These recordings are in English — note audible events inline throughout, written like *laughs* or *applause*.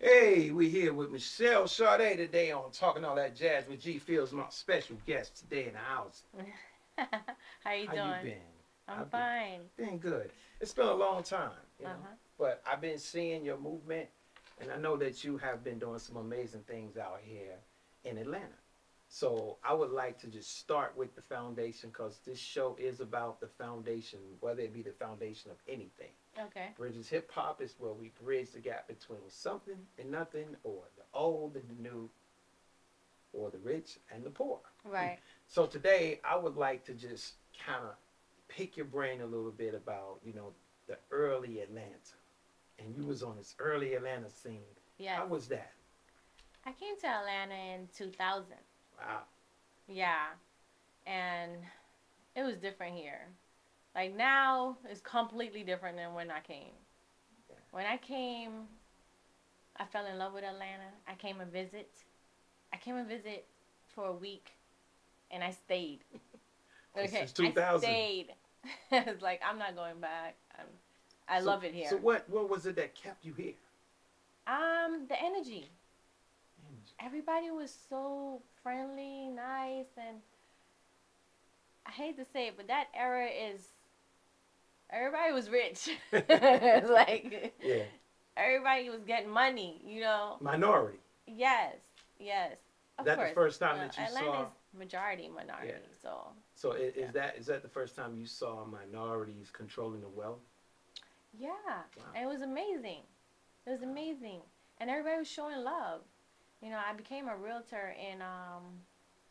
Hey, we here with Michelle Sade today on Talking All That Jazz with G Fields, my special guest today in the house. *laughs* How you How doing? you been? I'm I've been- fine. Been good. It's been a long time, you know. Uh-huh. But I've been seeing your movement, and I know that you have been doing some amazing things out here in Atlanta. So I would like to just start with the foundation because this show is about the foundation, whether it be the foundation of anything. Okay. Bridge Is hip hop is where we bridge the gap between something and nothing, or the old and the new, or the rich and the poor. Right. *laughs* So today, I would like to just kind of pick your brain a little bit about, you know, the early Atlanta, and you was on this early Atlanta scene. Yeah. How was that? I came to Atlanta in 2000. Wow. Yeah. And it was different here. Like now, it's completely different than when I came. Yeah. When I came, I fell in love with Atlanta. I came and visit. I came and visit for a week, and I stayed. *laughs* This is I stayed. *laughs* it's like I'm not going back. I'm, I So- love it here. So what? What was it that kept you here? Um, the energy. Everybody was so friendly, nice, and I hate to say it, but that era is everybody was rich. *laughs* *laughs* like Yeah. everybody was getting money, you know. Minority. Yes, yes. Of That course. the first time uh, that you Atlanta's saw. majority minority, Yeah. so So is, Yeah. that is that the first time you saw minorities controlling the wealth? yeah, Wow. it was amazing. It was amazing, and everybody was showing love. You know, I became a realtor in um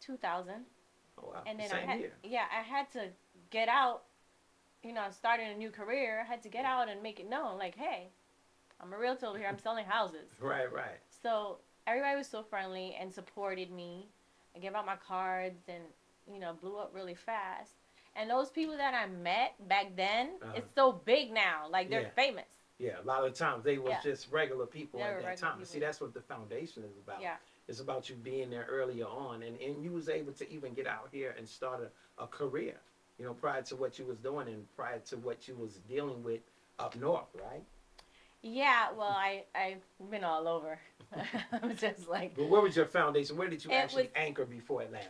2000. Oh wow. and then Same I had here. yeah I had to get out you know starting a new career I had to get out and make it known like hey I'm a realtor over here I'm selling houses *laughs* Right. Right. so everybody was so friendly and supported me I gave out my cards and you know blew up really fast and those people that I met back then Uh-huh. it's so big now like they're Yeah. famous Yeah, a lot of times they were Yeah. just regular people They at that time. See, that's what the foundation is about. yeah It's about you being there earlier on, and, and you was able to even get out here and start a, a career, you know, prior to what you was doing and prior to what you was dealing with up north, right? yeah well I I've been all over *laughs* I'm just like But where was your foundation? Where did you actually was- anchor before Atlanta?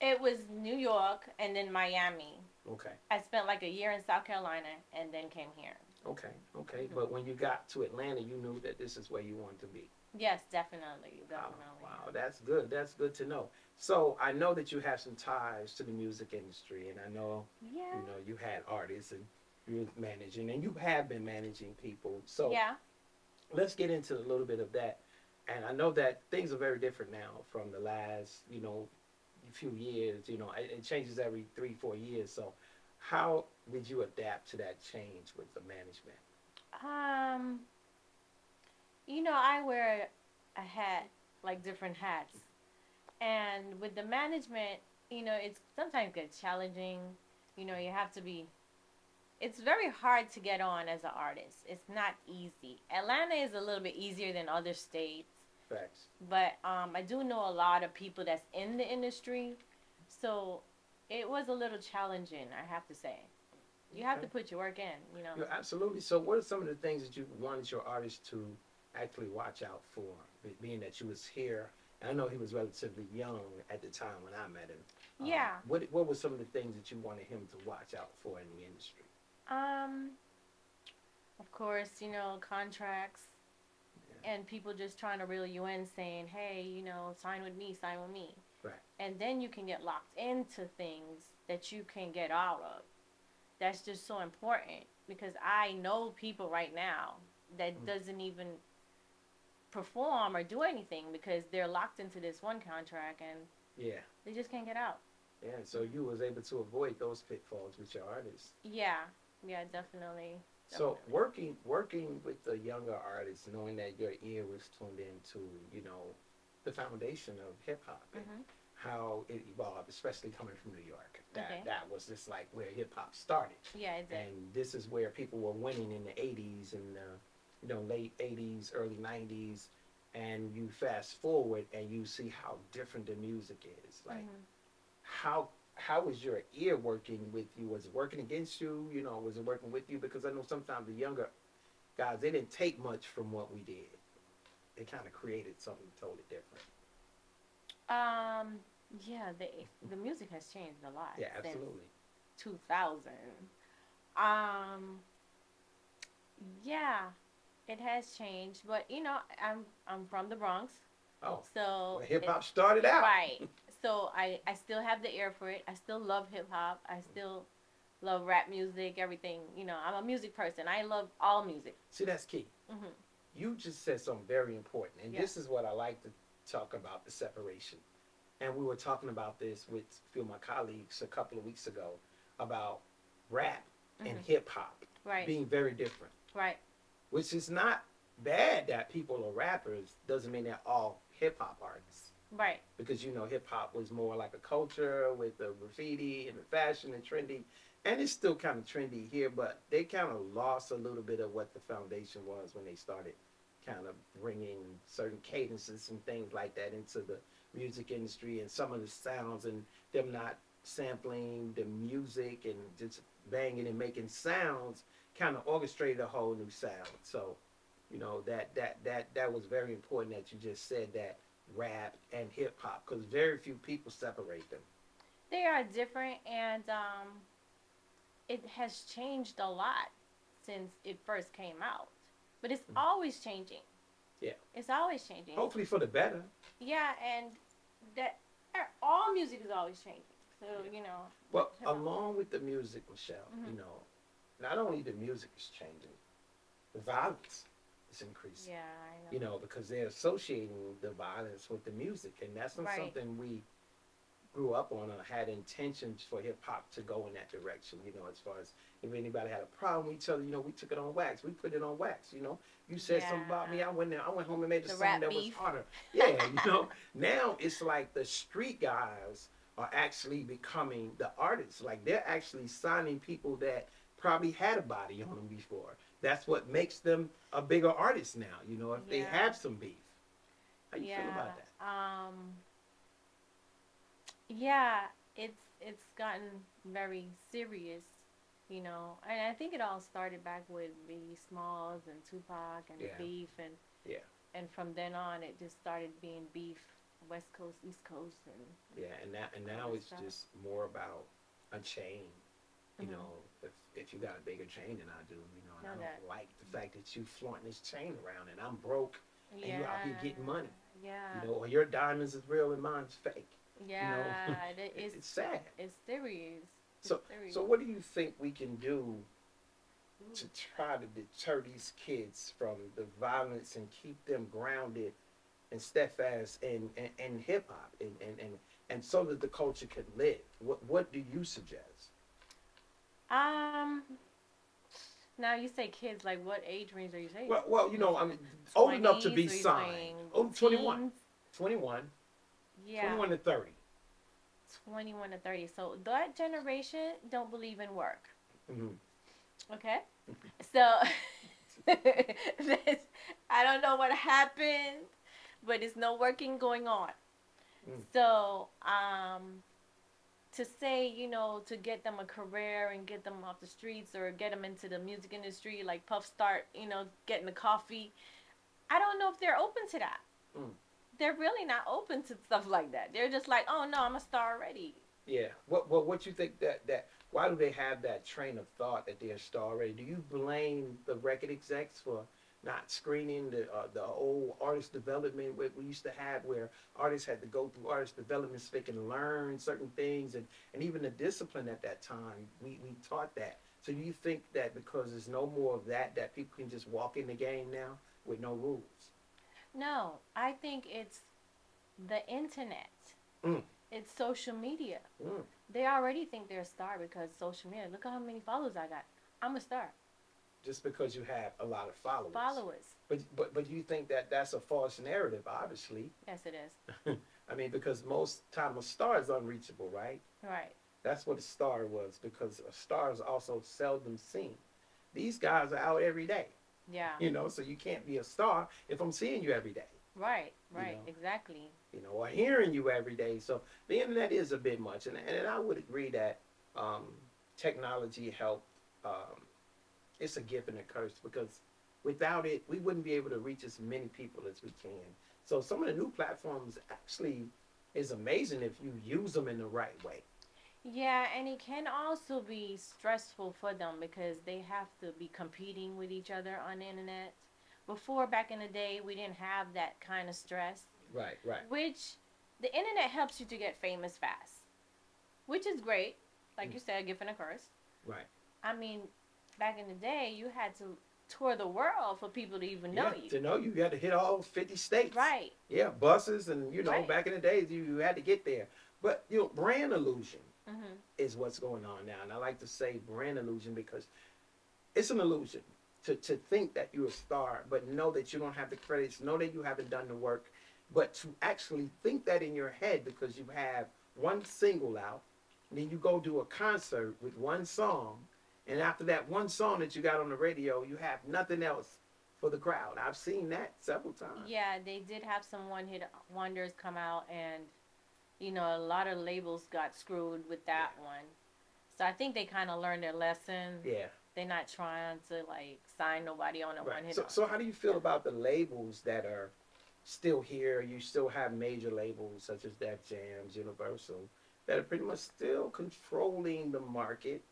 it was New York and then Miami Okay, I spent like a year in South Carolina and then came here. Okay, okay. But when you got to Atlanta, you knew that this is where you wanted to be. Yes, definitely, Wow, definitely. wow, that's good. That's good to know. So I know that you have some ties to the music industry, and I know Yeah. you know you had artists and you was managing and you have been managing people so yeah. let's get into a little bit of that and i know that things are very different now from the last you know few years you know it, it changes every three four years so how did you adapt to that change with the management Um. You know, I wear a hat, like different hats, and with the management, you know, it's sometimes gets challenging. You know, you have to be. It's very hard to get on as an artist. It's not easy. Atlanta is a little bit easier than other states. facts but um, I do know a lot of people that's in the industry, so it was a little challenging. I have to say, you have to put your work in. You know, Yeah, absolutely so what are some of the things that you wanted your artist to actually watch out for being that you was here and i know he was relatively young at the time when i met him Um, Yeah. what, what were some of the things that you wanted him to watch out for in the industry um, of course, you know contracts, Yeah. and people just trying to reel you in, saying, "Hey, you know, sign with me, sign with me,". And then you can get locked into things that you can get out of. That's just so important because I know people right now that Mm. doesn't even perform or do anything because they're locked into this one contract and yeah they just can't get out. Yeah, so you was able to avoid those pitfalls with your artists. Yeah, yeah, definitely. So Definitely. working working with the younger artists, knowing that your ear was tuned into, you know, the foundation of hip hop Mhm. How it evolved, especially coming from New York. That Okay. that was just like where hip hop started. Yeah, it did. And this is where people were winning in the eighties and uh, you know, late eighties, early nineties. And you fast forward and you see how different the music is. Like Mhm. how how was your ear working with you? Was it working against you? You know, was it working with you? Because I know sometimes the younger guys they didn't take much from what we did. it kind of created something totally different. Um, yeah, the the music has changed a lot. Yeah, absolutely. 2000. Um, yeah, it has changed, but you know, I'm I'm from the Bronx, Oh, so well, hip hop started out. right. *laughs* So I I still have the ear for it. I still love hip hop. I still love rap music, everything. You know, I'm a music person. I love all music. See, that's key. hmm You just said something very important, and Yeah. this is what I like to talk about the separation. And we were talking about this with a few of my colleagues a couple of weeks ago about rap and Mhm. hip hop Right. being very different. right. which is not bad that people are rappers doesn't mean they're all hip hop artists Right. because you know hip hop was more like a culture with the graffiti and the fashion and trendy and it's still kind of trendy here but they kind of lost a little bit of what the foundation was when they started kind of bringing certain cadences and things like that into the music industry and some of the sounds and them not sampling the music and just banging and making sounds kind of orchestrated a whole new sound. So, you know that that that that was very important that you just said that rap and hip hop because very few people separate them. They are different, and um, it has changed a lot since it first came out. But it's Mhm. always changing. Yeah. It's always changing. Hopefully for the better. Yeah, and that all music is always changing. So you know. Well, along with the music, Michelle, you Mhm. know, not only the music is changing, the violence is increasing. Yeah, I know. You know, because they're associating the violence with the music, and that's not Right. something we grew up on or had intentions for hip hop to go in that direction. You know, as far as if anybody had a problem with each other, you know, we took it on wax. We put it on wax. You know, you said something about me, I went there, I went home and made a The song that beef. was harder. *laughs* Yeah, you know. now it's like the street guys are actually becoming the artists. Like they're actually signing people that probably had a body on them before. That's what makes them a bigger artist now. You know, if they have some beef. How you yeah. feel about that? Um. Yeah, it's it's gotten very serious, you know, and I think it all started back with the Smalls and Tupac and Yeah. the beef, and Yeah. and from then on, it just started being beef, West Coast, East Coast, and Yeah, and that and now it's stuff. just more about a chain. You Mhm. know, if if you got a bigger chain than I do, you know, and I don't that. like the fact that you flaunting this chain around and I'm broke, and you out here getting money, Yeah, you know, or your diamonds is real and mine's fake. Yeah, it, *laughs* It- it's it's sad. it's serious. It's So serious. so what do you think we can do to try to deter these kids from the violence and keep them grounded and steadfast in, in, in hip hop and, and, and, and so that the culture can live? What what do you suggest? Um. Now you say kids, like what age range are you saying? Well, well, you know, I'm old enough to be signed. Oh, 21. teens? 21, Yeah, 21 to 30. 21 to 30. So that generation don't believe in work. hmm Okay? So this- *laughs* I don't know what happened, but it's no working going on. Mm. So, um to say, you know, to get them a career and get them off the streets or get them into the music industry like Puff Start, you know, getting the coffee. I don't know if they're open to that. Mm. They're really not open to stuff like that. They're just like, "Oh no, I'm a star already." Yeah. What, what what you think that that why do they have that train of thought that they're a star ready? Do you blame the record execs for not screening the uh, the old artist development what we used to have where artists had to go through artist development so they can learn certain things and, and even the discipline at that time we, we taught that. So do you think that because there's no more of that that people can just walk in the game now with no rules? No, I think it's the internet. Mm. It's social media. Mm. They already think they're a star because social media. Look at how many followers I got. I'm a star. Just because you have a lot of followers. Followers. But but but you think that that's a false narrative, obviously. Yes, it is. *laughs* I mean, because most time a star is unreachable, right? Right. That's what a star was, because a star is also seldom seen. These guys are out every day, Yeah. you know, so you can't be a star if I'm seeing you every day, Right. You Right. know. Exactly. you know, or hearing you every day. So the internet is a bit much, and and I would agree that um, technology helped. Um, it's a gift and a curse because without it, we wouldn't be able to reach as many people as we can. So some of the new platforms actually is amazing if you use them in the right way. Yeah, and it can also be stressful for them because they have to be competing with each other on the internet. Before, back in the day, we didn't have that kind of stress, Right, right. which the internet helps you to get famous fast, which is great. Like Mm. you said, a gift and a curse. Right. I mean, back in the day, you had to tour the world for people to even know yeah, you. To know you got to hit all 50 states. Right. Yeah, buses and you know, Right. back in the days you, you had to get there. But you know, brand illusion hmm is what's going on now. And I like to say brand illusion because it's an illusion to, to think that you're a star, but know that you don't have the credits, know that you haven't done the work, but to actually think that in your head because you have one single out, then you go do a concert with one song, and after that one song that you got on the radio, you have nothing else for the crowd. I've seen that several times. Yeah, they did have some one hit wonders come out, and you know, a lot of labels got screwed with that one. So I think they kind of learned their lesson. Yeah. They're not trying to like sign nobody on a one Right. hit. So, so how do you feel about the labels that are still here? You still have major labels such as Def Jams, Universal, that are pretty much still controlling the market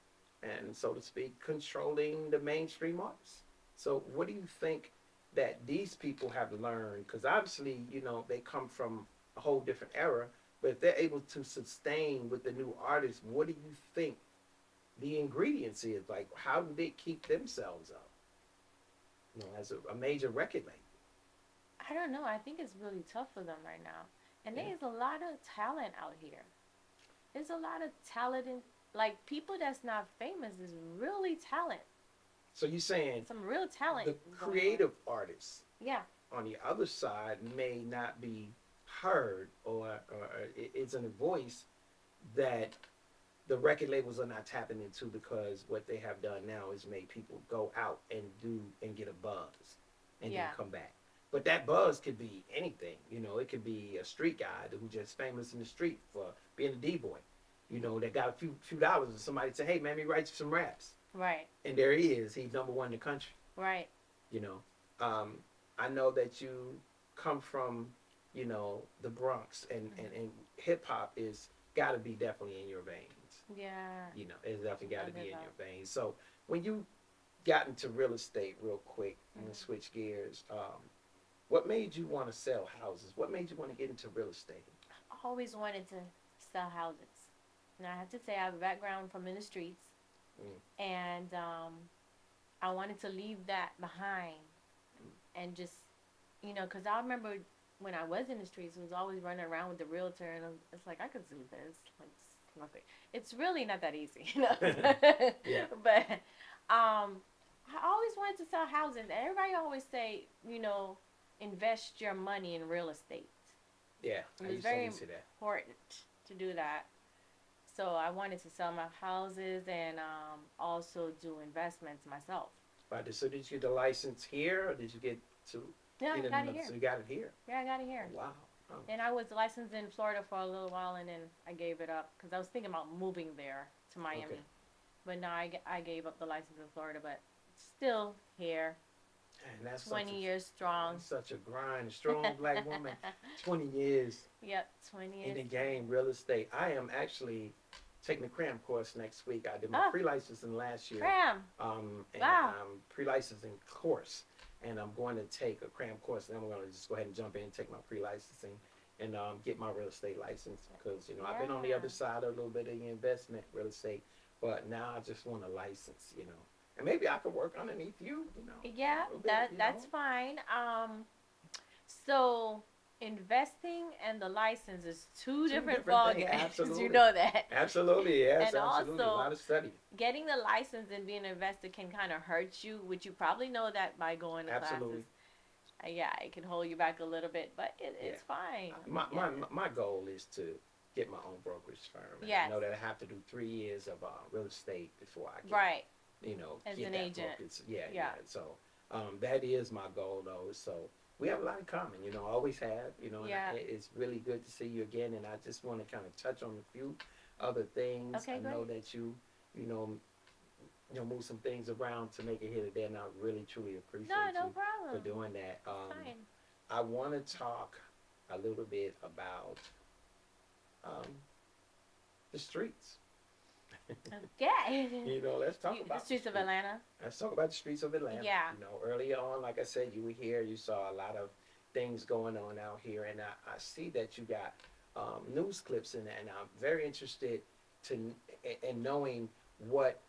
and, so to speak, controlling the mainstream artists. So, what do you think that these people have learned? Because obviously, you know, they come from a whole different era, but if they're able to sustain with the new artists, what do you think the ingredients is? Like, how do they keep themselves up? you know, as a, a major record label. I don't know. I think it's really tough for them right now, and Yeah. there's a lot of talent out here. There's a lot of talent in like people that's not famous is really talent. So you're saying Some real talent. the creative artists Yeah. on the other side may not be heard or, or it isn't a voice that the record labels are not tapping into because what they have done now is made people go out and do and get a buzz and Yeah. then come back. But that buzz could be anything, you know. It could be a street guy who just famous in the street for being a d boy, you know, that got a few few dollars, and somebody say, "Hey, man, me write you some raps," Right. and there he is. He's number one in the country Right. you know um, i know that you come from you know the bronx and and, and hip-hop is got to be definitely in your veins Yeah. you know it's definitely got to be in doubt. your veins so when you got into real estate real quick Mhm. and switch gears um, what made you want to sell houses what made you want to get into real estate I always wanted to sell houses. Now I have to say I have a background from in the streets, Mm. and um, I wanted to leave that behind, and just you know, because I remember when I was in the streets, I was always running around with the realtor, and I'm- it's like I could do this. Like, it's nothing. It's really not that easy, *laughs* you know. *laughs* Yeah. *laughs* But um, I always wanted to sell houses. and Everybody always say, you know, invest your money in real estate yeah it's very important to do that. So I wanted to sell my houses and um, also do investments myself. but so did you get the license here or did you get to Yeah, I got it here. so you got it here Yeah, I got it here. wow oh. And I was licensed in Florida for a little while, and then I gave it up because I was thinking about moving there to Miami. Okay. But now I, I gave up the license in Florida, but still here, and that's such twenty a- years strong. Such a grind, strong black woman. *laughs* Twenty years Yep, twenty in the game, real estate. I am actually taking the cram course next week. I did my Ah. pre-licensing last year. Cram. Um, and Wow. um, pre-licensing course, and I'm going to take a cram course, and I'm going to just go ahead and jump in and take my pre-licensing and um, get my real estate license because you know I've been on the other side of a little bit of the investment real estate, but now I just want a license, you know, and maybe I could work underneath you, you know. Yeah, bit, that you that's know. fine. Um, so investing and the license is two, Two different, different ball things, games. you know that. Absolutely, yes, And absolutely. a also- lot of study. Getting the license and being an investor can kind of hurt you, which you probably know that by going to Absolutely. classes. Uh, yeah, it can hold you back a little bit, but it, it's fine. My, my, Yeah. my goal is to get my own brokerage firm. And I know that I have to do three years of uh, real estate before I can, right. you know, As get an that agent. brokerage. Yeah, yeah, Yeah. So um, that is my goal, though. So we have a lot in common, you know, always have, you know, and I, it's really good to see you again. And I just want to kind of touch on a few other things. Okay, I know that you, you know, you know, move some things around to make it here today, and I really truly appreciate No, no you for doing that. Um, Fine. I want to talk a little bit about um, the streets. Okay. You know, let's talk You- about the streets of streets. Atlanta. Let's talk about the streets of Atlanta. Yeah. You know, earlier on, like I said, you were here. You saw a lot of things going on out here, and I, I see that you got um, news clips in there, and I'm very interested to in, in knowing what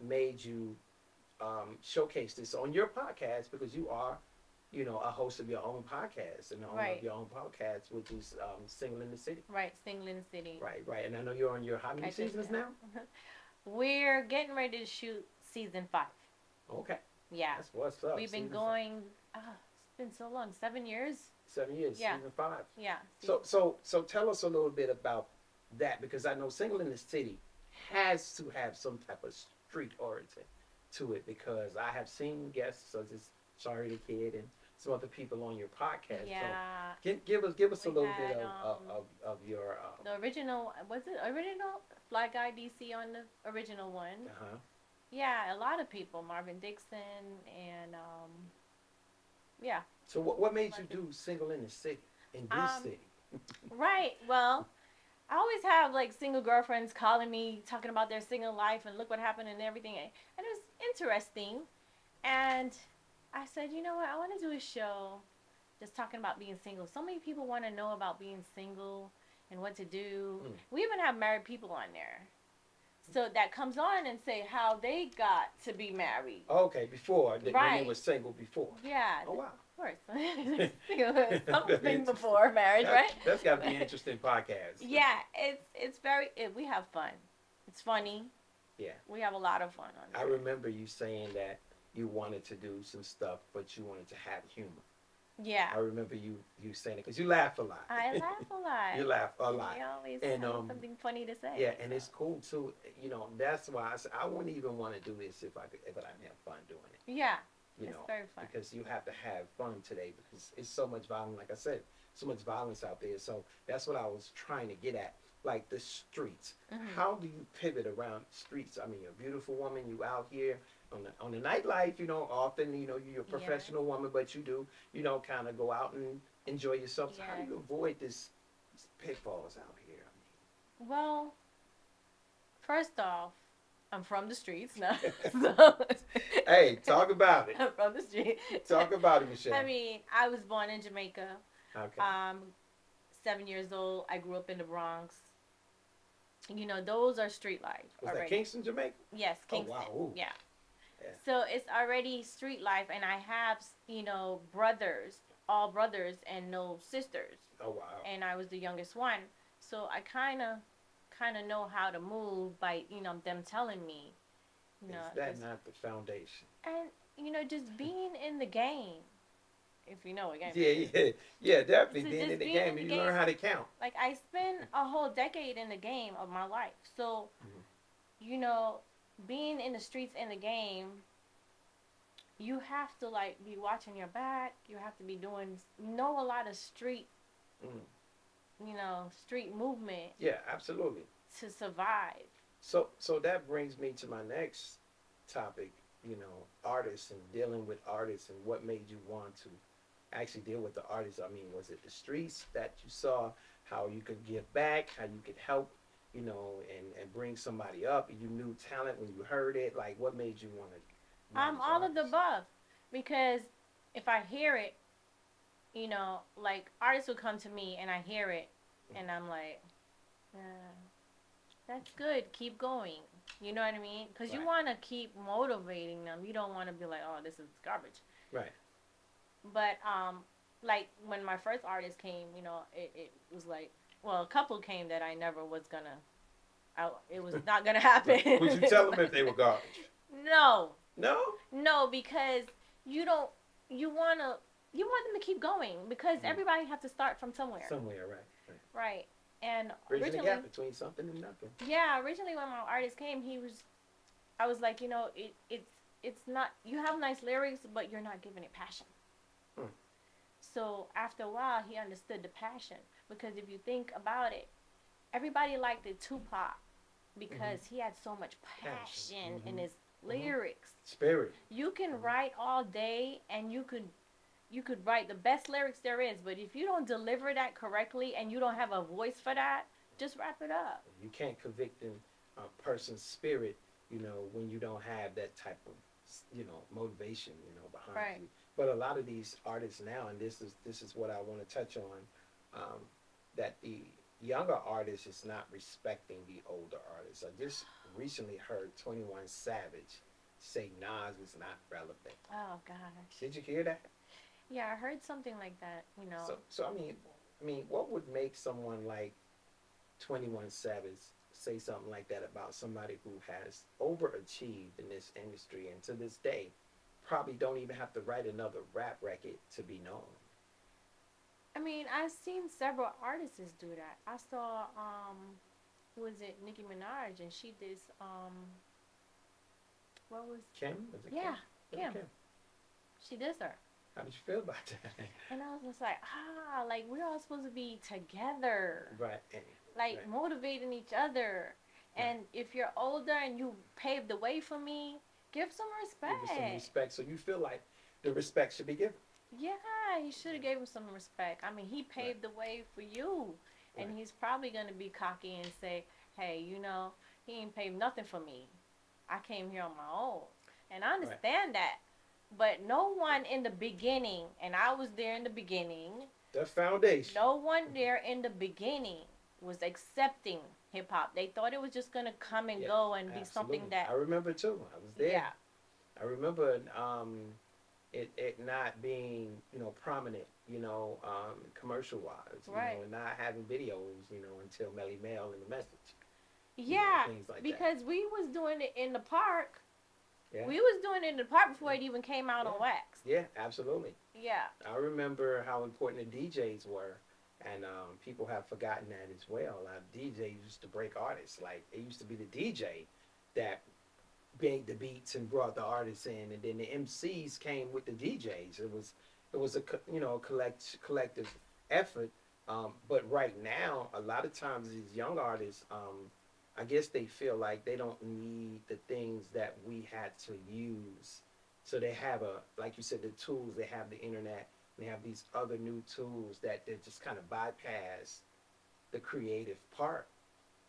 made you um, showcase this on your podcast because you are, you know, a host of your own podcast and the owner Right. of your own podcast, which is um, Single in the City. Right, Single in the City. Right, right. And I know you're on your how many I seasons now? *laughs* We're getting ready to shoot season five. Okay, Yeah. that's what's up. We've been going. Oh, it's been so long. Seven years. Seven years, Yeah. season five. Yeah. So, so, so tell us a little bit about that because I know Single in the City has to have some type of street origin to it because I have seen guests such as Sorry the Kid and some other people on your podcast. So yeah. give, give us, give us a little bit had, of, of, um, of, of your, uh, The original was it original Fly Guy DC on the original one? uh-huh. Yeah, a lot of people. Marvin Dixon and um. Yeah. So what, what made you do Single in the City, in this Um, city? *laughs* Right. Well, I always have like single girlfriends calling me, talking about their single life and look what happened and everything. And it was interesting. And I said, you know what? I want to do a show just talking about being single. So many people want to know about being single and what to do. Mm. We even have married people on there. So that comes on and say how they got to be married. Okay, before, th- when they Right. were single before. Yeah, Oh, wow. of course. *laughs* Single- *laughs* Something before marriage, right? That, that's got to be an *laughs* interesting podcast. Yeah, it's it's very it, we have fun. It's funny. Yeah. We have a lot of fun on I there. remember you saying that you wanted to do some stuff, but you wanted to have humor. Yeah. I remember you you saying it because you laugh a lot. I laugh a *laughs* lot. you laugh a lot. We always And, have um, something funny to say. Yeah, and so. it's cool too. You know, that's why I said I wouldn't even want to do this if I could, if I didn't have fun doing it. Yeah, You it's know, very fun. because you have to have fun today because it's so much violence. Like I said, so much violence out there. So that's what I was trying to get at. Like the streets. Mhm. How do you pivot around streets? I mean, you're a beautiful woman. You out here on the on the nightlife. You know, often you know you're a Yeah. professional woman, but you do you know kind of go out and enjoy yourself. So how do you avoid this these pitfalls out here? Well, first off, I'm from the streets now. *laughs* *laughs* so, Hey, talk about it. I'm from the street. Talk about it, Michelle. I mean, I was born in Jamaica. okay. Um, seven years old. I grew up in the Bronx. You know, those are street life Was that. Kingston, Jamaica? Yes, Oh, Kingston. wow. Ooh. Yeah. Yeah. So it's already street life, and I have, you know, brothers, all brothers, and no sisters, Oh wow. and I was the youngest one. So I kind of, kind of know how to move by, you know, them telling me, you know, Is that not the foundation? and you know, just being in the game. If you know what game. Yeah, yeah, yeah. Definitely So being in the being game, in the you game. learn how to count. like I spent a whole decade in the game of my life. So, Mhm. you know, being in the streets in the game, you have to like be watching your back. You have to be doing know a lot of street, Mm. you know, street movement Yeah, absolutely. to survive. So, so that brings me to my next topic. You know, artists and dealing with artists and what made you want to actually deal with the artists. I mean, was it the streets that you saw? How you could give back? How you could help? You know, and and bring somebody up. You knew talent when you heard it. Like, what made you want to? I'm all of the above, because if I hear it, you know, like artists would come to me and I hear it, and I'm like, uh, that's good. Keep going. You know what I mean? Because you want to keep motivating them. You don't want to be like, oh, this is garbage. Right. But um, like when my first artist came, you know, it, it was like, well, a couple came that I never was gonna. I, it was *laughs* not gonna happen. Would you tell them if they were *laughs* garbage? No, No. no, because you don't. You wanna. You want them to keep going because Mhm. everybody have to start from somewhere, Somewhere, right? right. right? And Bridging the originally, gap between something and nothing. yeah, originally when my artist came, he was. I was like, you know, it it's it's not. You have nice lyrics, but you're not giving it passion. Hmm. So after a while, he understood the passion because if you think about it, everybody liked the Tupac because he had so much Mm-hmm. Passion, passion in his lyrics. Spirit. You can Mhm. write all day and you could you could write the best lyrics there is, but if you don't deliver that correctly and you don't have a voice for that, just wrap it up. You can't convict a person's spirit, you know, when you don't have that type of, you know, motivation, you know, behind Right. you. But a lot of these artists now, and this is this is what I want to touch on, um, that the younger artist is not respecting the older artist. I just recently heard Twenty One Savage say Nas is not relevant. Oh gosh. Did you hear that? Yeah, I heard something like that, you know. So, so I mean, I mean, what would make someone like Twenty One Savage say something like that about somebody who has overachieved in this industry and to this day probably don't even have to write another rap record to be known? I mean, I've seen several artists do that. I saw um who was it, Nicki Minaj and she did um what was Kim? Was it Yeah, Kim? Kim. she did her. How did you feel about that? *laughs* And I was just like, ah, like we're all supposed to be together. right. Like Right. motivating each other. And if you're older and you paved the way for me, give some respect. us some respect. So you feel like the respect should be given. Yeah, you should have gave him some respect. I mean, he paved the way for you, and he's probably gonna be cocky and say, "Hey, you know, he ain't paved nothing for me. I came here on my own." And I understand that, but no one in the beginning, and I was there in the beginning. The foundation. No one there in the beginning was accepting hip hop. They thought it was just gonna come and Yeah, go and be something that, I remember too. I was there. yeah, I remember um, it, it not being, you know, prominent, you know, um, commercial wise, you Right. know, and not having videos, you know, until Melle Mel and the message. you know, yeah. like that. Because we was doing it in the park. Yeah. We was doing it in the park before it even came out on wax. Yeah, absolutely. Yeah. I remember how important the DJs were, and um, people have forgotten that as well. Of DJs used to break artists. Like it used to be the DJ that made the beats and brought the artists in, and then the MCs came with the DJs. It was it was a you know collect collective effort. Um, but right now, a lot of times these young artists, um, I guess they feel like they don't need the things that we had to use. So they have a, like you said, the tools. They have the internet. They have these other new tools that they just kind of bypass the creative part.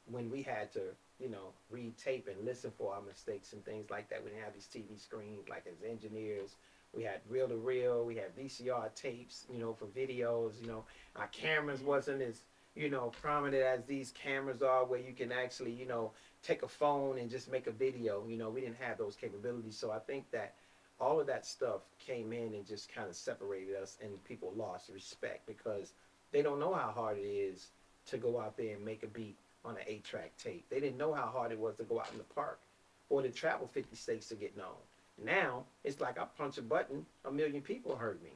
When we had to, you know, read tape and listen for our mistakes and things like that, we didn't have these TV screens. Like as engineers, we had reel to reel. We had VCR tapes, you know, for videos. You know, our cameras wasn't as you know prominent as these cameras are, where you can actually, you know, take a phone and just make a video. You know, we didn't have those capabilities. So I think that all of that stuff came in and just kind of separated us, and people lost respect because they don't know how hard it is to go out there and make a beat on an eight-track tape. They didn't know how hard it was to go out in the park or to travel 50 states to get known. Now it's like I punch a button, a million people heard me.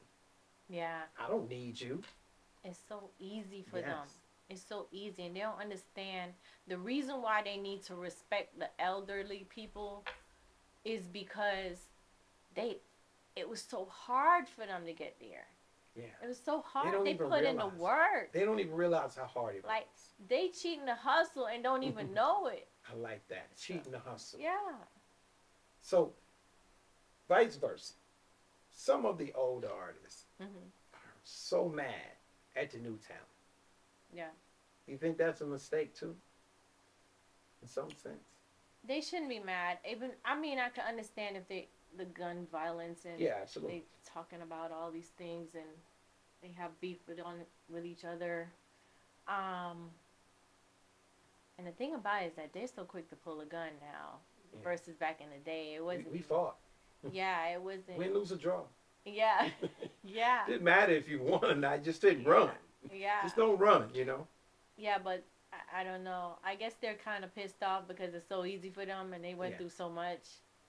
Yeah. I don't need you. It's so easy for them. It's so easy, and they don't understand the reason why they need to respect the elderly people is because they. It was so hard for them to get there. Yeah. It was so hard. They, even put in the work. They don't even realize how hard it Like was. Like they cheating the hustle and don't even *laughs* know it. I like that. Cheating the hustle. Yeah. So, vice versa. Some of the older artists hmm are so mad at the new talent. Yeah. You think that's a mistake too? In some sense. They shouldn't be mad. Even I mean, I can understand if they the gun violence and Yeah, absolutely. they talking about all these things and they have beef with on with each other. Um, and the thing about it is that they're so quick to pull a gun now Yeah. versus back in the day. It wasn't. we even- fought. *laughs* Yeah, it wasn't. Win, lose, or draw. Yeah, *laughs* yeah, Didn't matter if you won or not. Just didn't run. yeah, Just don't run. You know. yeah. But I, I don't know. I guess they're kind of pissed off because it's so easy for them and they went Yeah. through so much.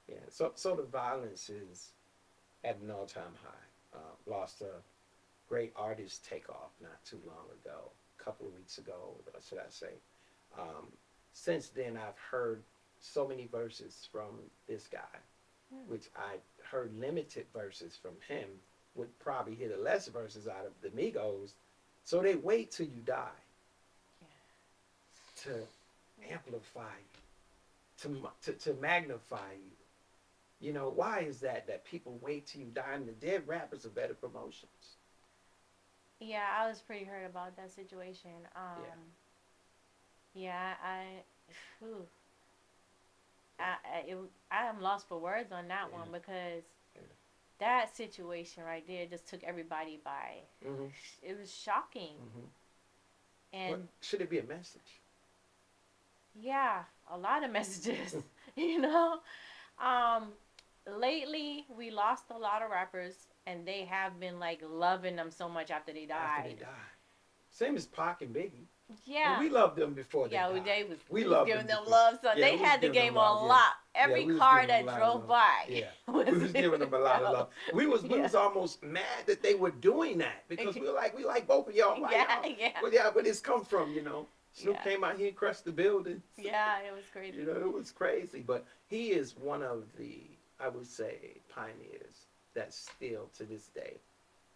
Yeah. So so the violence is at an all time high. Uh, lost a great artist Takeoff not too long ago, a couple of weeks ago, should I say? Um, since then, I've heard so many verses from this guy, Hmm. which I heard limited verses from him. Would probably hear the less verses out of the Migos. So they wait till you die to amplify you, to, to, to magnify you. You know, why is that that people wait till you die and the dead rappers are better promotions? Yeah, I was pretty hurt about that situation. Um, yeah, I, whew. I, I, it, I am lost for words on that Yeah. one because Yeah. that situation right there just took everybody by. Mm-hmm. It was shocking, Mm-hmm. and what, should it be a message? yeah, a lot of *laughs* messages. *laughs* you know, um, lately we lost a lot of rappers, and they have been like loving them so much after they died. After they die. Same as Pac and Biggie. Yeah. And we loved them before they Yeah, died. we, they was, We we loved giving them them love. So Yeah, they had the game on yeah. lock. Every we was car that a lot of drove by. Yeah. *laughs* was we was giving them a lot of *laughs* love. We was we Yeah. was almost mad that they were doing that because we were like we like both of y'all. Why Yeah, y'all? yeah, Where y'all where this come from? You know, Snoop Yeah. came out here and crushed the building. yeah. It was *laughs* crazy. You know, it was crazy, but he is one of the I would say pioneers that still to this day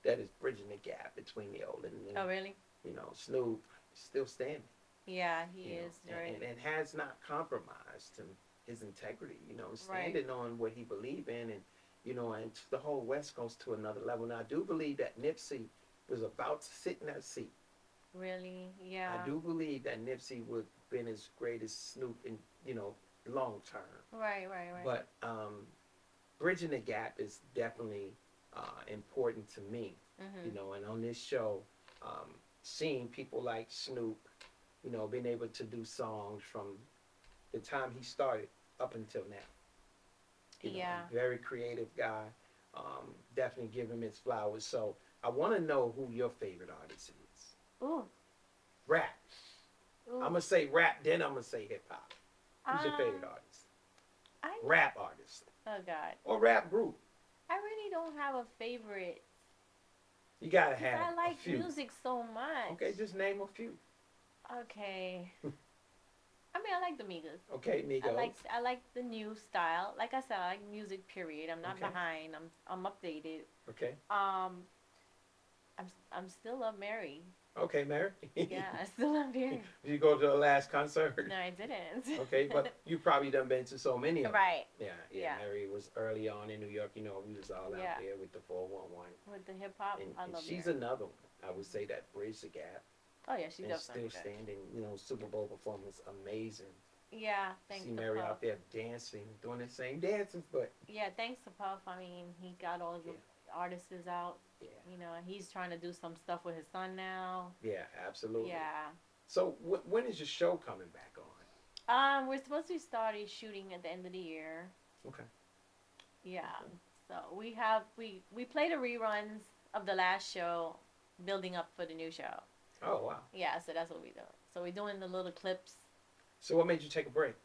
that is bridging the gap between the old and the new. Oh, really? You know, Snoop still standing. Yeah, he know, is and- right. and, and has not compromised his integrity. You know, Right. standing on what he believed in, and you know, and the whole West Coast to another level. Now, I do believe that Nipsey was about to sit in that seat. really? Yeah. I do believe that Nipsey would have been as great as Snoop in you know long term. Right, right, right. But um, bridging the gap is definitely uh, important to me. hmm You know, and on this show, um, seeing people like Snoop, you know, being able to do songs from the time he started up until now. You know, Yeah. Very creative guy. Um, definitely give him his flowers. So I want to know who your favorite artist is. Ooh. Rap. Ooh. I'm gonna say rap, then I'm gonna say hip hop. Who's your favorite Um, artist? I, Rap artist oh God, or rap group? I really don't have a favorite. You gotta have I like music so much. Okay, just name a few. Okay. *laughs* I mean, I like the Migos. Okay, Migos. I like I like the new style. Like I said, I like music. Period. I'm not Okay. behind. I'm I'm updated. Okay. Um, I'm I'm still love Mary. Okay, Mary. Yeah, I still love *laughs* Mary. Did you go to the last concert? No, I didn't. *laughs* Okay, but you probably done been to so many of them. right Yeah, yeah, Yeah. Mary was early on in New York. You know, we was all out Yeah. there with the 411. with the hip hop, And, I and love she's Mary. another one. I would say that bridged the gap oh yeah, she's still standing. You know, Super Bowl performance, amazing. Yeah, thanks See Mary Puff. out there dancing, doing the same dances, but Yeah, thanks to Puff. I mean, he got all the artists out. Yeah, You know, he's trying to do some stuff with his son now. yeah, absolutely. Yeah. So wh- when is your show coming back on? Um, we're supposed to be starting shooting at the end of the year. Okay. Yeah. Okay. So we have we we play the reruns of the last show, building up for the new show. Oh wow. Yeah, so that's what we do. So we're doing the little clips. So what made you take a break?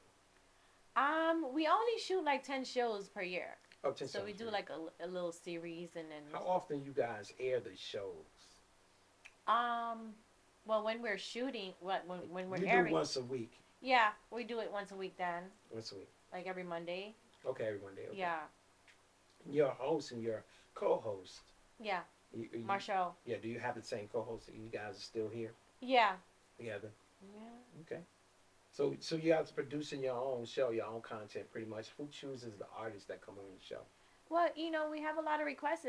Um, we only shoot like ten shows per year. Oh, 10 So we do like a, a little series and then How often you guys air the shows? um, well when we're shooting, what when when we're you airing, do once a week. yeah, we do it once a week then, Once a week. like every Monday. Okay, every Monday. Okay. Yeah, Your host and your co-host. yeah, You, you- Marshall. Yeah. Do you have the same co-host? You guys are still here Yeah, together. yeah. Okay. So so you guys producing your own show, your own content, pretty much. Who chooses the artists that come on the show? Well, you know, we have a lot of requests.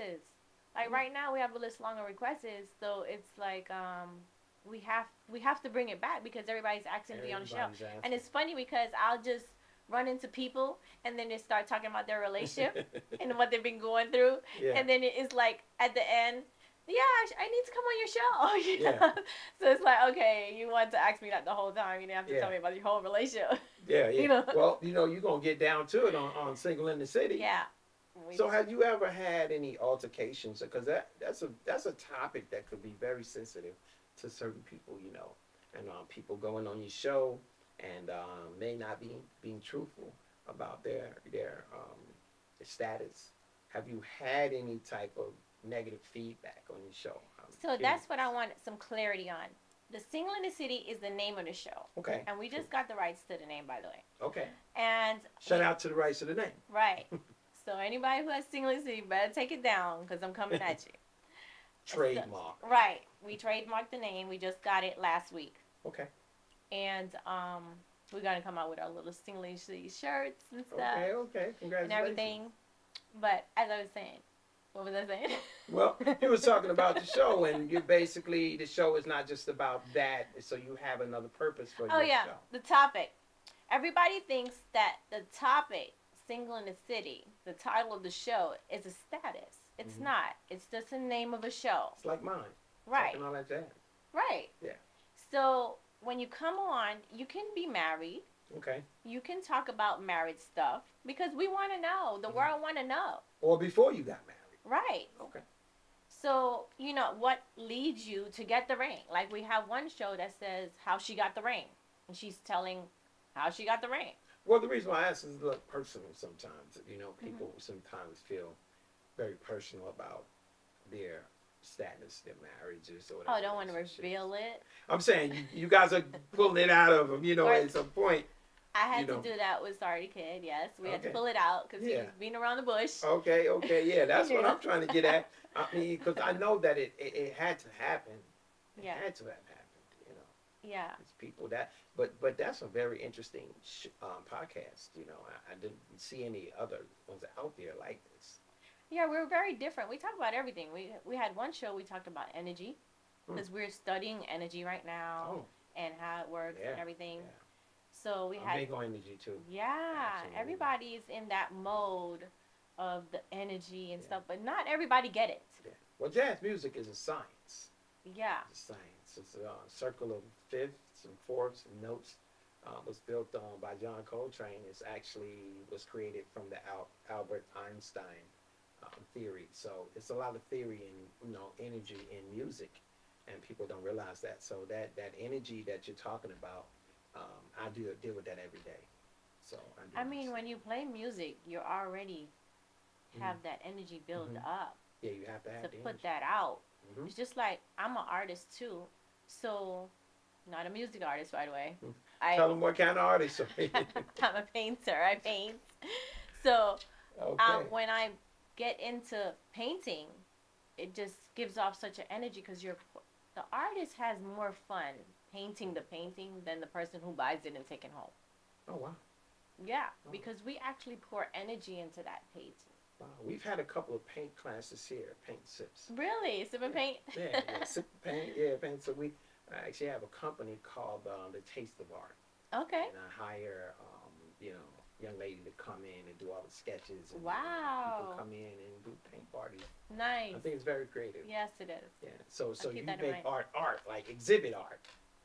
Like Mhm. right now, we have a list long of requests, so it's like um, we have we have to bring it back because everybody's asking to be on the show. Asking. And it's funny because I'll just run into people and then they start talking about their relationship *laughs* and what they've been going through, yeah. and then it's like at the end. Yeah, I, need to come on your show. *laughs* you Yeah. know? So it's like, okay, you want to ask me that the whole time. You didn't have to Yeah. tell me about your whole relationship. yeah, *laughs* yeah. you know. Well, you know, you're gonna get down to it on, on Single in the City. yeah. We So have you ever had any altercations? Because that that's a that's a topic that could be very sensitive to certain people, you know, and um, people going on your show and um, may not be being truthful about their their um, status. Have you had any type of negative feedback on your show? I'm So curious. that's what I want some clarity on. The Single in the City is the name of the show. okay. And we just got the rights to the name, by the way. Okay. And Shout out to the rights to the name. *laughs* right. so anybody who has Single in the City better take it down because I'm coming at you. *laughs* Trademark. Right. We trademarked the name. We just got it last week. Okay. And um, we're to come out with our little Single in the City shirts and stuff Okay. Okay. Congratulations. and everything. But as I was saying, what was I saying? *laughs* Well, you was talking about the show, and you basically the show is not just about that. So you have another purpose for oh your yeah, show. the topic. Everybody thinks that the topic, single in the city, the title of the show, is a status. It's Mhm. not. It's just the name of a show. It's like mine, Right. talking all that jazz. Right. Yeah. So when you come on, you can be married. Okay, You can talk about married stuff because we want to know. The Mhm. world want to know. or before you got married. Right. Okay. So, you know, what leads you to get the ring? Like we have one show that says how she got the ring. And she's telling how she got the ring. Well, the reason why I ask is look personal. Sometimes you know Mm-hmm. people sometimes feel very personal about their status, their marriages, or whatever. Oh, whatever don't want to reveal it. I'm saying you, you guys are pulling it out of them. You know, at some point. I had You to do that with Sorry Kid. Yes, we had to pull it out because he was being around the bush. Okay, okay, yeah, *laughs* that's what I'm trying to get at. *laughs* I mean, because I know that it, it, it had to happen. It Yeah. had to have happened. You know, Yeah. it's people that. But but that's a very interesting sh- um, podcast. You know, I, I didn't see any other ones out there like this. Yeah, we're very different. We talk about everything. We we had one show we talked about energy Hmm. because we're studying energy right now Oh, and how it works Yeah, and everything. yeah. So we I'm had big on energy too. Yeah, Absolutely. everybody is in that mode of the energy and Yeah. stuff, but not everybody get it. Yeah. Well, jazz music is a science. Yeah. It's a science. It's a uh, circle of fifths and fourths and notes. Uh, was built on by John Coltrane. It's actually was created from the Al- Albert Einstein um, theory. So it's a lot of theory and you know energy in music, and people don't realize that. So that that energy that you're talking about, um, I do deal with that every day. So I, I mean, when you play music, you already have that energy built Mhm. up yeah, you have to have to put energy. that out. Mhm. It's just like I'm an artist too, so not a music artist, by the way. Mm. I, Tell them what kind of artist. *laughs* I'm a painter. I paint. So okay. um, when I get into painting, it just gives off such an energy because you're the artist has more fun painting the painting than the person who buys it and taking home. oh wow. Yeah, Oh. because we actually pour energy into that painting. Wow, we've had a couple of paint classes here, paint sips. Really, sip and paint. Yeah, yeah sip *laughs* paint, yeah, paint. So we I actually have a company called um, the Taste of Art, okay. and I hire, um, you know, young lady to come in and do all the sketches. And, Wow. People come in and do paint parties. Nice. I think it's very creative. Yes, it is. Yeah. So so you make art, art like exhibit art.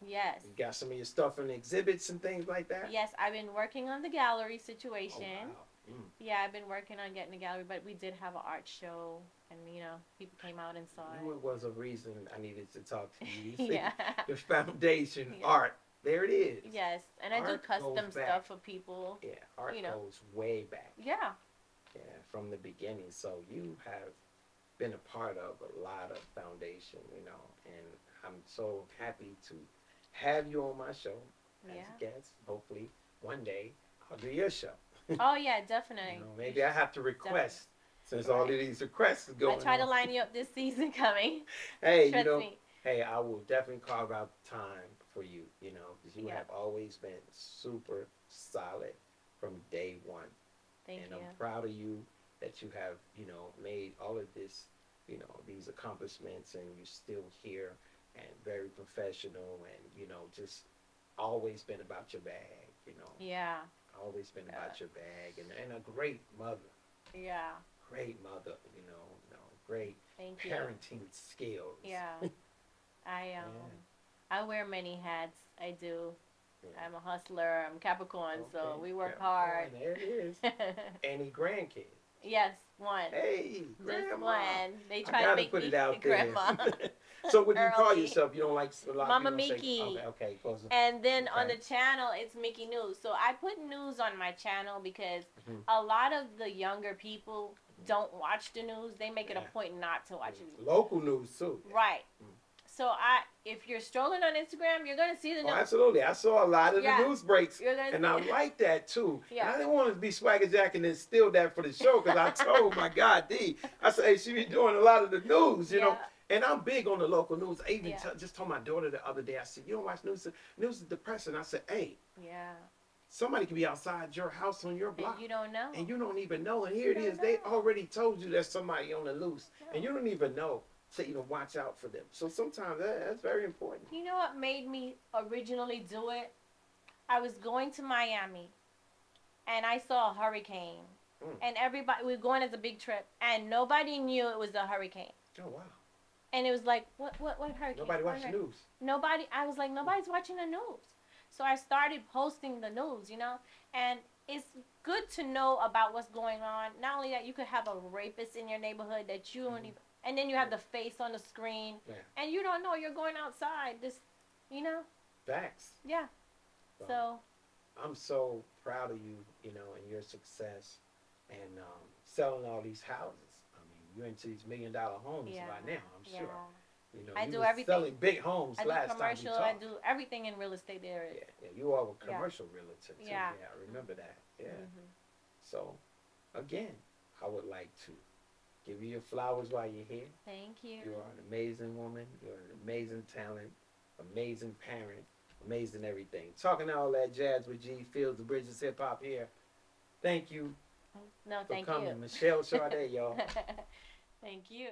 Yes. You got some of your stuff in exhibits and things like that. Yes, I've been working on the gallery situation. Oh, wow. Mm. Yeah, I've been working on getting a gallery, but we did have an art show, and you know, people came out and saw Knew it. it was a reason I needed to talk to you. *laughs* You yeah. The foundation Yeah. art. There it is. yes, and I do custom stuff for people. Yeah, art You know. goes way back. Yeah. Yeah, from the beginning. So you have been a part of a lot of foundation, you know, and I'm so happy to have you on my show as a guest. Hopefully, one day I'll do your show. *laughs* Oh yeah, You definitely. know, maybe I have to request since all of these requests are I try to line you up this *laughs* season coming. *laughs* Hey, Trust you know, me. hey, I will definitely carve out time for you. You know, 'cause you Yeah. have always been super solid from day one. Thank and you. I'm proud of you that you have, you know, made all of this, you know, these accomplishments, and you're still here and very professional, and you know, just always been about your bag, you know, Yeah. always been Yeah. about your bag, and, and a great mother, Yeah. great mother, you know, you know, great Thank you. parenting skills. Yeah. *laughs* I um Yeah. I wear many hats. I do. Yeah. I'm a hustler. I'm Capricorn, so we work Yeah. hard. There it is. *laughs* Any grandkids? yes, one. Hey, Just grandma. one. They try to make put me it out *laughs* there. grandma. *laughs* so what do you call yourself? You don't like a lot of Mama people say- Mickey. okay, okay, close. And then on the channel, it's Mickey News. So I put news on my channel because Mhm. a lot of the younger people don't watch the news. They make it Yeah. a point not to watch news. Local news too. Right. Mm. So I, if you're strolling on Instagram, you're gonna see the Oh, news. absolutely. I saw a lot of Yeah. the news breaks, and I like that too. *laughs* Yeah. And I didn't want to be swagger jacking and steal that for the show because I told my God, D, I said, hey, she be doing a lot of the news, you know. And I'm big on the local news. I even Yeah. tell- just told my daughter the other day, I said, you don't watch news? News is depressing. I said, hey, Yeah. somebody could be outside your house on your block And you don't know. and you don't even know. And here it You is. don't They already told you there's somebody on the loose, No. and you don't even know to even watch out for them. So sometimes that, that's very important. You know what made me originally do it? I was going to Miami and I saw a hurricane. Mm. And everybody, we were going as a big trip, and nobody knew it was a hurricane. Oh wow! And it was like, what, what, what hurricane? Nobody What watch the news. Nobody, I was like, nobody's watching the news. So I started posting the news, you know? And it's good to know about what's going on. Not only that, you could have a rapist in your neighborhood that you don't Mhm. even, and then you have the face on the screen, Yeah. and you don't know you're going outside. This, you know? Facts. Yeah. So, So, I'm so proud of you, you know, and your success, and um, selling all these houses. You're into these million dollar homes yeah. by now. I'm yeah. sure. You know, I you do everything. selling big homes I last do time we commercial, I do everything in real estate there Yeah, yeah, you are a Yeah. commercial realtor too. Yeah. I remember that. Yeah. Mhm. So, again, I would like to give you your flowers while you're here. Thank you. You are an amazing woman. You're an amazing talent, amazing parent, amazing everything. Talking all that jazz with G Fields, the Bridge Is Hip Hop here. Thank you no, for thank coming, you. Michelle Sade, y'all. *laughs* thank you.